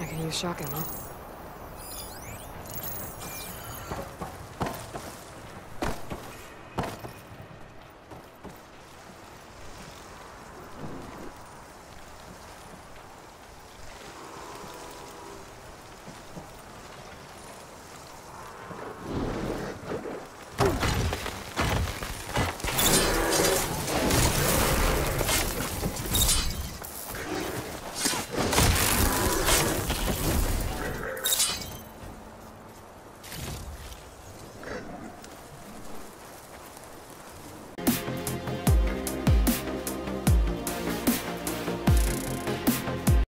I can use shock ammo.